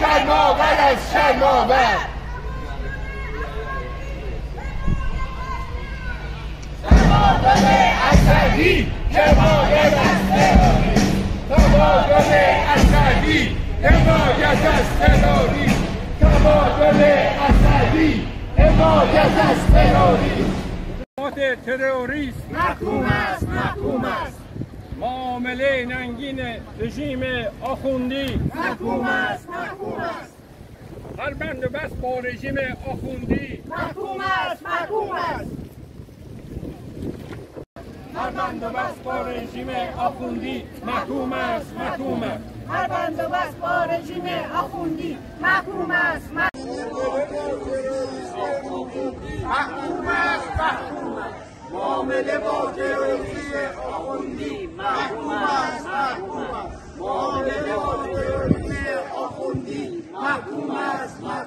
شرماور از شرماور تمادن اسدی حمایت از تروریست تمادن اسدی حمایت از تروریست تمادن اسدی حمایت از تروریست تروریست محکوم است محکوم است معامله ننگین رژیم آخوندی. محکوم است محکوم است هر بند و بس با رژیم آخوندی. محکوم است محکوم است هر بند و بس با رژیم آخوندی. محکوم است محکوم است هر بند و بس با رژیم آخوندی. محکوم است محکوم است محکوم است معامله با تروریست آخوندی. محکوم است محکوم است. معامله با تروریست آخوندی. محکوم است محکوم